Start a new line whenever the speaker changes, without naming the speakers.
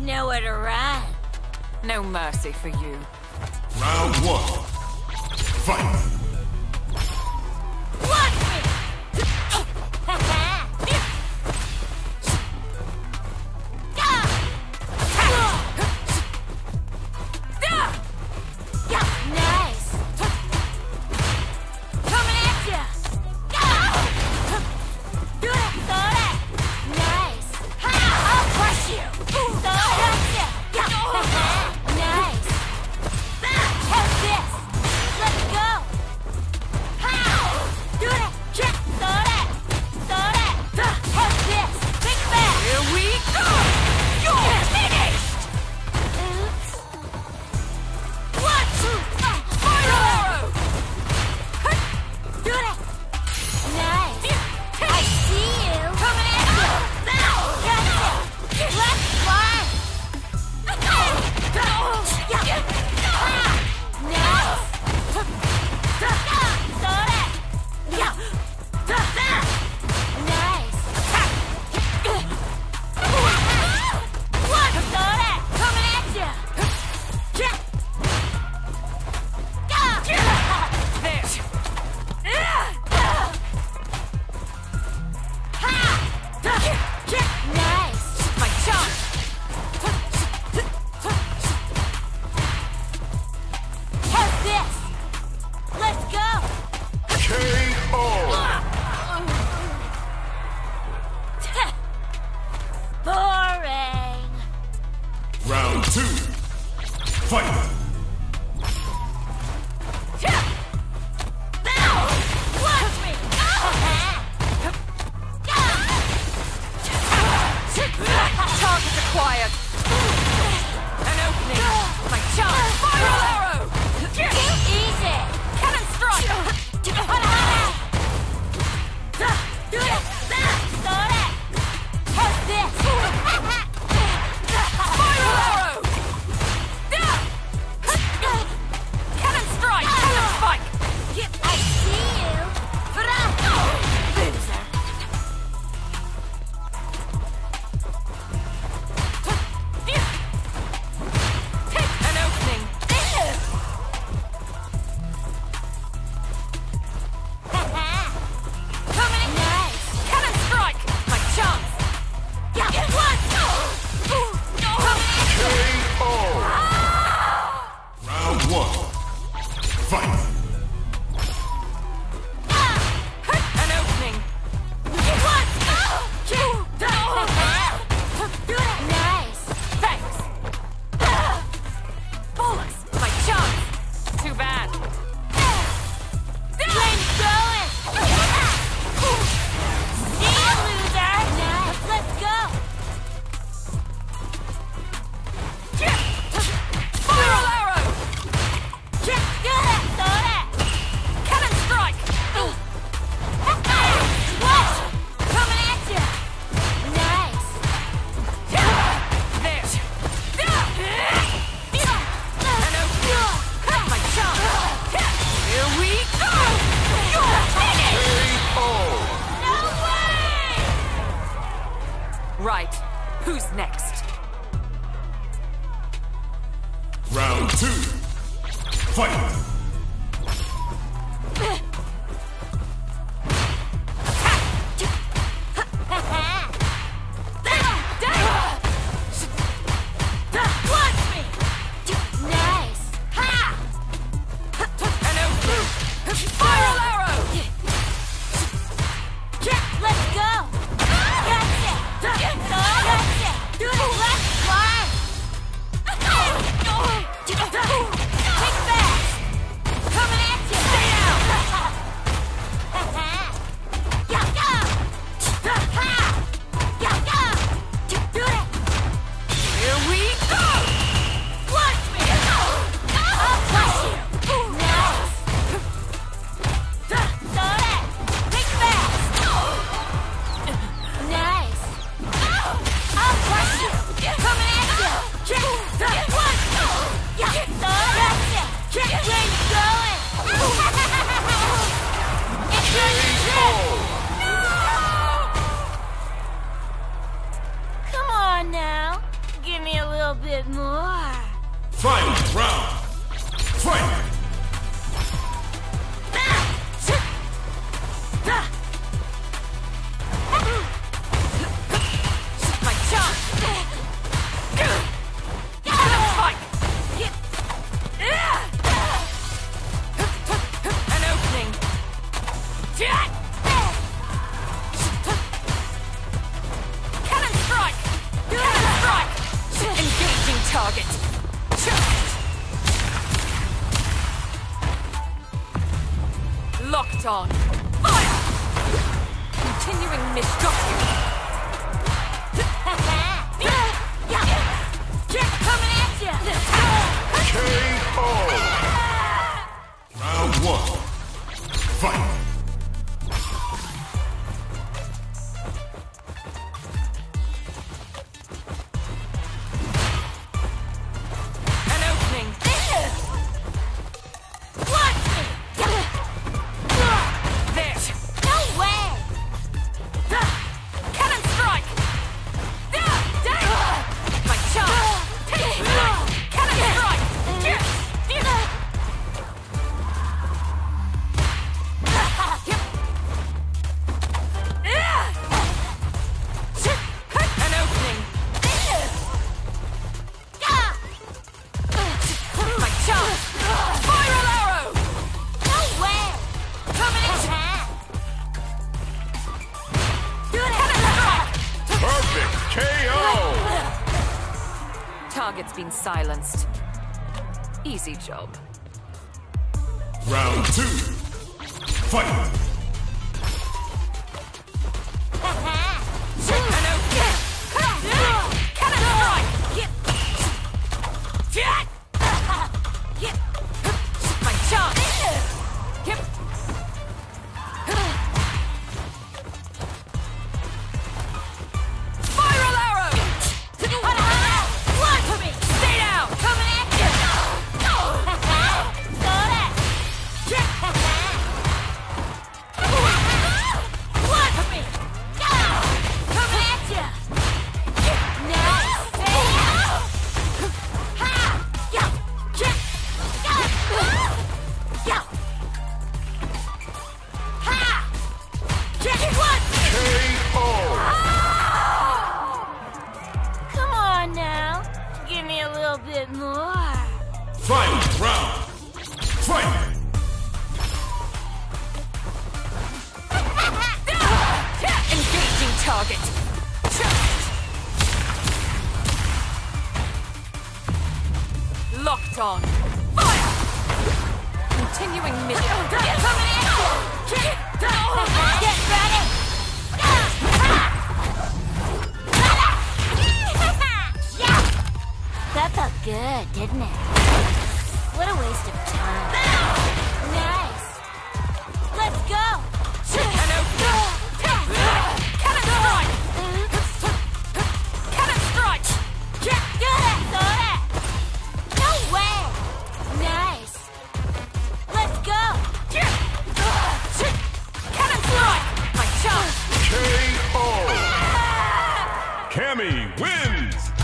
Nowhere to run.
No mercy for you.
Round one. Fight!
Locked on. Fire! Continuing misdocking.
Coming at you!
K.O. Round one. KO!
Target's been silenced. Easy job.
Round two. Fight!
On.
Fire! Continuing mission.
Get coming in! Get down! Get ready! That felt good, didn't it? What a waste of time.
Cammy wins!